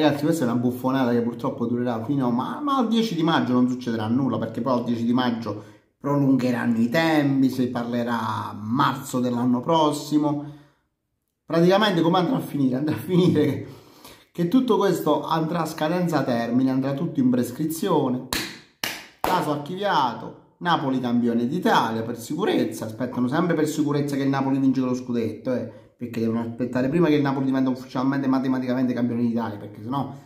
Ragazzi, questa è una buffonata che purtroppo durerà fino a... Ma, ma al 10 di maggio non succederà nulla, perché poi al 10 di maggio prolungheranno i tempi, si parlerà a marzo dell'anno prossimo. Praticamente come andrà a finire? Andrà a finire che, che tutto questo andrà a scadenza termine, andrà tutto in prescrizione, caso archiviato, Napoli campione d'Italia per sicurezza, aspettano sempre per sicurezza che il Napoli vince lo scudetto, eh perché devono aspettare prima che il Napoli diventa ufficialmente matematicamente campione d'Italia, perché sennò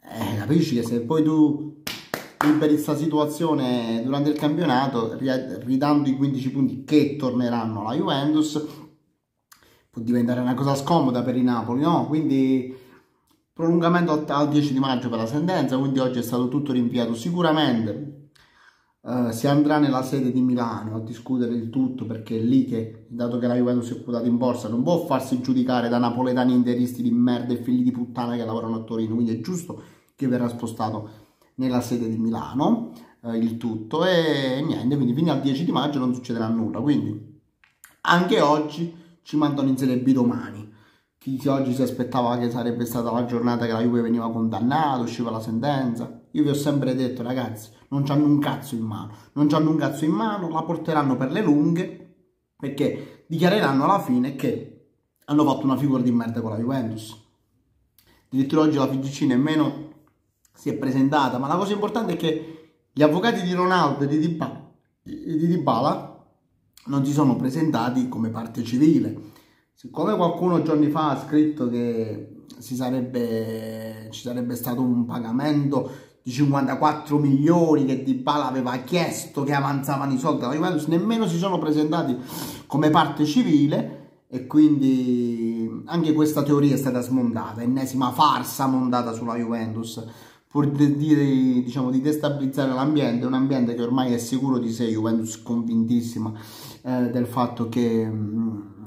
eh, capisci che se poi tu liberi questa situazione durante il campionato, ridando i 15 punti che torneranno alla Juventus, può diventare una cosa scomoda per il Napoli, no? Quindi prolungamento al 10 di maggio per la sentenza, quindi oggi è stato tutto rinviato sicuramente Uh, si andrà nella sede di Milano a discutere il tutto perché è lì che, dato che la Juventus è quotata in borsa, non può farsi giudicare da napoletani interisti di merda e figli di puttana che lavorano a Torino, quindi è giusto che verrà spostato nella sede di Milano uh, il tutto e niente, quindi fino al 10 di maggio non succederà nulla, quindi anche oggi ci mandano in Serie B domani. Chi oggi si aspettava che sarebbe stata la giornata che la Juve veniva condannata, usciva la sentenza, io vi ho sempre detto ragazzi, non c'hanno un cazzo in mano, non c'hanno un cazzo in mano, la porteranno per le lunghe perché dichiareranno alla fine che hanno fatto una figura di merda con la Juventus. Addirittura oggi la FIGC nemmeno si è presentata, ma la cosa importante è che gli avvocati di Ronaldo e di Dybala, di Dybala non si sono presentati come parte civile. Siccome qualcuno giorni fa ha scritto che sarebbe, ci sarebbe stato un pagamento di 54 milioni che Di Bala aveva chiesto che avanzavano i soldi alla Juventus, nemmeno si sono presentati come parte civile e quindi anche questa teoria è stata smontata, ennesima farsa montata sulla Juventus pur di, di, diciamo, di destabilizzare l'ambiente, un ambiente che ormai è sicuro di sé, Juventus convintissima eh, del fatto che mh, mm,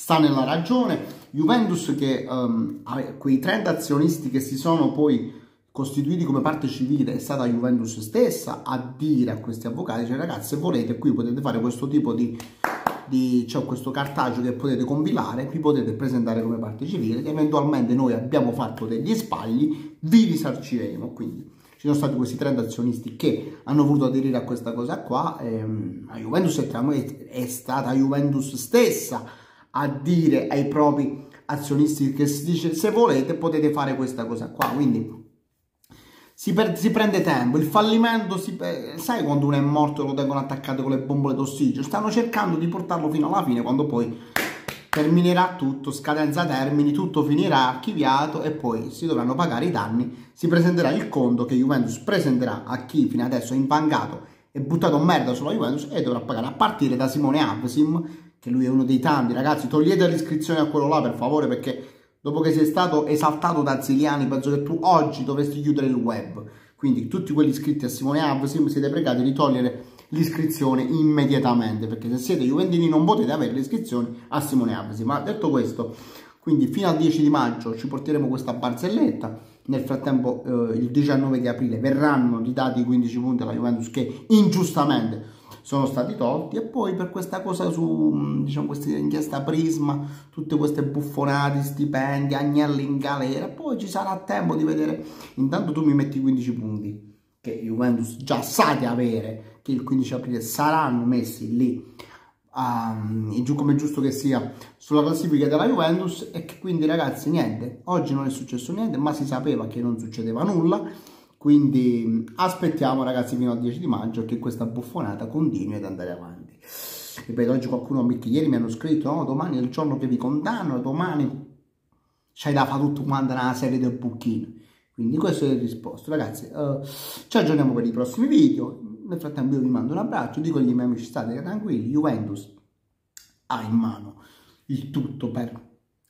sta nella ragione, Juventus che um, quei 30 azionisti che si sono poi costituiti come parte civile è stata Juventus stessa a dire a questi avvocati, cioè ragazzi se volete qui potete fare questo tipo di, di cioè questo cartaggio che potete compilare, vi potete presentare come parte civile, eventualmente noi abbiamo fatto degli sbagli, vi risarciremo, quindi ci sono stati questi 30 azionisti che hanno voluto aderire a questa cosa qua, ehm, la Juventus è, è stata Juventus stessa a dire ai propri azionisti che si dice se volete potete fare questa cosa qua, quindi si, per, si, prende tempo, il fallimento, si, sai quando uno è morto e lo tengono attaccato con le bombole d'ossigeno? Stanno cercando di portarlo fino alla fine quando poi terminerà tutto, scadenza termini, tutto finirà archiviato e poi si dovranno pagare i danni, si presenterà il conto che Juventus presenterà a chi fino adesso è impangato e buttato merda sulla Juventus e dovrà pagare a partire da Simone Avsim, che lui è uno dei tanti, ragazzi, togliete l'iscrizione a quello là per favore perché dopo che sei stato esaltato da Ziliani, penso che tu oggi dovresti chiudere il web. Quindi tutti quelli iscritti a Simone Avsim siete pregati di togliere l'iscrizione immediatamente, perché se siete juventini non potete avere l'iscrizione a Simone Avsim. Ma detto questo, quindi fino al 10 di maggio ci porteremo questa barzelletta, nel frattempo eh, il 19 di aprile verranno ridati i 15 punti alla Juventus che ingiustamente sono stati tolti. E poi per questa cosa su, mm, diciamo, questa inchiesta Prisma, tutte queste buffonate, stipendi, agnelli in galera, poi ci sarà tempo di vedere, intanto tu mi metti 15 punti, che Juventus già sa di avere, che il 15 aprile saranno messi lì, um, come giusto che sia, sulla classifica della Juventus. E che quindi ragazzi niente, oggi non è successo niente, ma si sapeva che non succedeva nulla, quindi aspettiamo ragazzi fino al 10 di maggio che questa buffonata continui ad andare avanti. Ripeto, oggi qualcuno, perché ieri mi hanno scritto, no, domani è il giorno che vi condanno, domani c'hai da fare tutto quanto una serie di bucchini. Quindi questo è il risposto. Ragazzi, uh, ci aggiorniamo per i prossimi video. Nel frattempo io vi mando un abbraccio, dico agli miei amici state tranquilli, Juventus ha in mano il tutto per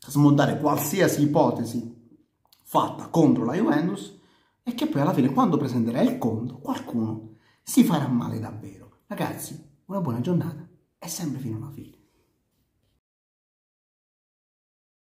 smontare qualsiasi ipotesi fatta contro la Juventus e che poi alla fine quando presenterà il conto qualcuno si farà male davvero. Ragazzi, una buona giornata e sempre fino alla fine.